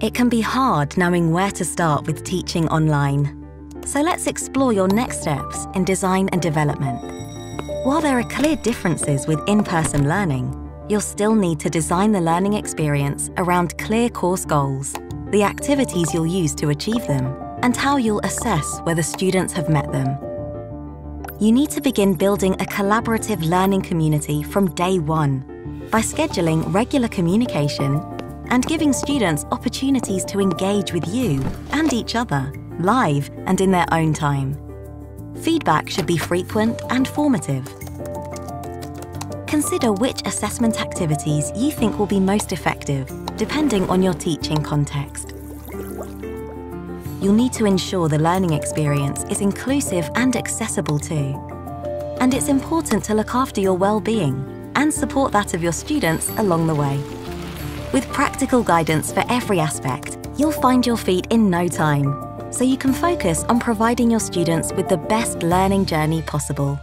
It can be hard knowing where to start with teaching online. So let's explore your next steps in design and development. While there are clear differences with in-person learning, you'll still need to design the learning experience around clear course goals, the activities you'll use to achieve them, and how you'll assess whether students have met them. You need to begin building a collaborative learning community from day one by scheduling regular communication and giving students opportunities to engage with you and each other, live and in their own time. Feedback should be frequent and formative. Consider which assessment activities you think will be most effective, depending on your teaching context. You'll need to ensure the learning experience is inclusive and accessible too. And it's important to look after your well-being and support that of your students along the way. With practical guidance for every aspect, you'll find your feet in no time, so you can focus on providing your students with the best learning journey possible.